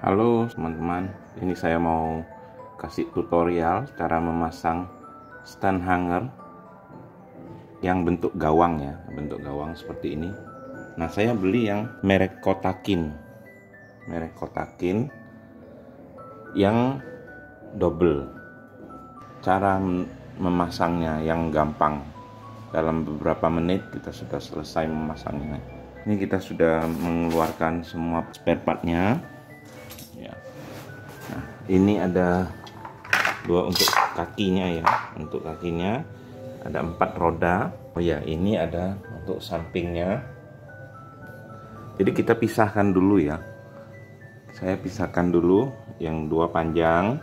Halo teman-teman, ini saya mau kasih tutorial cara memasang stand hanger yang bentuk gawang ya, bentuk gawang seperti ini. Nah, saya beli yang merek Kotakin. Merek Kotakin yang double. Cara memasangnya yang gampang. Dalam beberapa menit kita sudah selesai memasangnya. Ini kita sudah mengeluarkan semua spare partnya ini ada dua untuk kakinya ya. Untuk kakinya ada empat roda. Oh ya ini ada untuk sampingnya. Jadi kita pisahkan dulu ya. Saya pisahkan dulu yang dua panjang.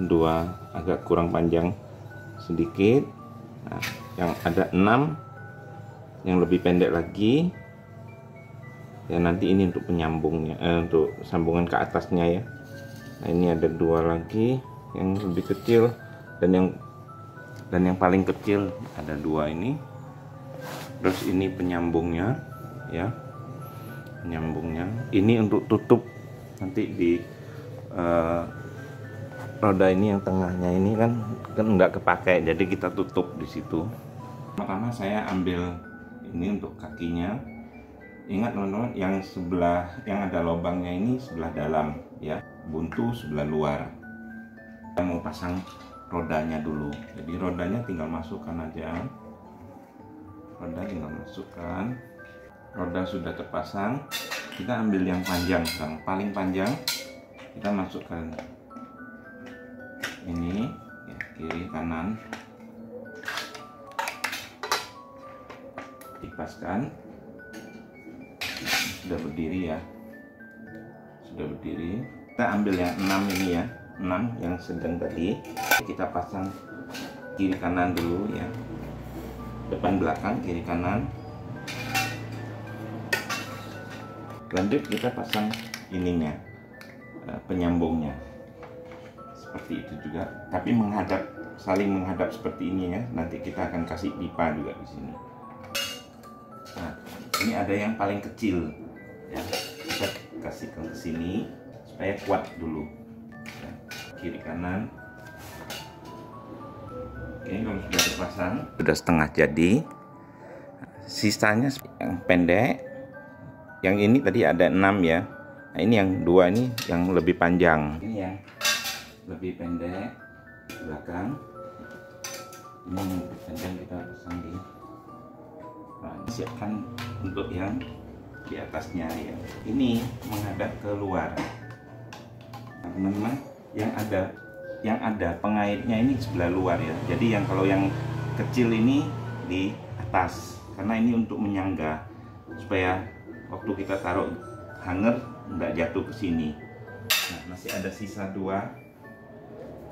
Dua agak kurang panjang sedikit. Nah, yang ada enam yang lebih pendek lagi. Ya nanti ini untuk penyambungnya eh, untuk sambungan ke atasnya ya nah ini ada dua lagi yang lebih kecil dan yang dan yang paling kecil ada dua ini. Terus ini penyambungnya ya. Penyambungnya. Ini untuk tutup nanti di uh, roda ini yang tengahnya ini kan kan nggak kepakai jadi kita tutup di situ. Pertama saya ambil ini untuk kakinya. Ingat teman-teman yang sebelah yang ada lubangnya ini sebelah dalam ya buntu sebelah luar. Kita mau pasang rodanya dulu. Jadi rodanya tinggal masukkan aja. Roda tinggal masukkan. Roda sudah terpasang. Kita ambil yang panjang yang paling panjang. Kita masukkan ini ya, kiri kanan. Dipaskan. Sudah berdiri ya. Sudah berdiri kita ambil yang 6 ini ya. 6 yang sedang tadi. Kita pasang kiri kanan dulu ya. Depan belakang kiri kanan. Lanjut kita pasang ininya eh, penyambungnya. Seperti itu juga. Tapi menghadap saling menghadap seperti ini ya. Nanti kita akan kasih pipa juga di sini. Nah ini ada yang paling kecil ya. Kita kasihkan ke sini supaya kuat dulu. Ya, kiri kanan. Oke kalau sudah terpasang sudah setengah jadi. Sisanya yang pendek. Yang ini tadi ada enam ya. Nah ini yang dua ini yang lebih panjang. Ini yang lebih pendek belakang. Ini yang lebih panjang kita pasang di nah, siapkan untuk yang di atasnya ya. Ini menghadap ke nah, teman-teman yang ada yang ada pengaitnya ini sebelah luar ya. Jadi yang kalau yang kecil ini di atas. Karena ini untuk menyangga supaya waktu kita taruh hanger nggak jatuh ke sini. Nah, masih ada sisa dua.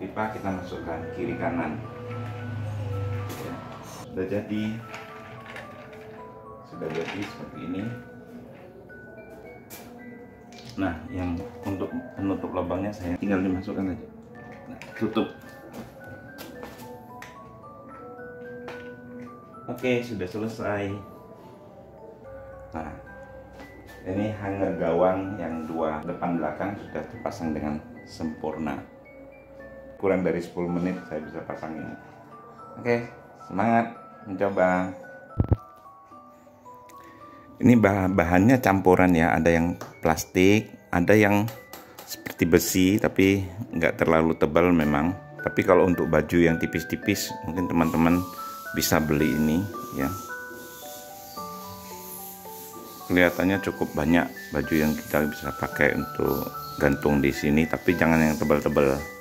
Pipa kita masukkan kiri kanan. Ya, sudah jadi. Sudah jadi seperti ini nah yang untuk penutup lubangnya saya tinggal dimasukkan aja. Nah, tutup. Oke sudah selesai. Nah ini hanger gawang yang dua depan belakang sudah terpasang dengan sempurna. Kurang dari 10 menit saya bisa pasang ini oke semangat mencoba ini bahannya campuran ya. Ada yang plastik ada yang seperti besi tapi nggak terlalu tebal memang. Tapi kalau untuk baju yang tipis-tipis mungkin teman-teman bisa beli ini ya. Kelihatannya cukup banyak baju yang kita bisa pakai untuk gantung di sini tapi jangan yang tebal-tebal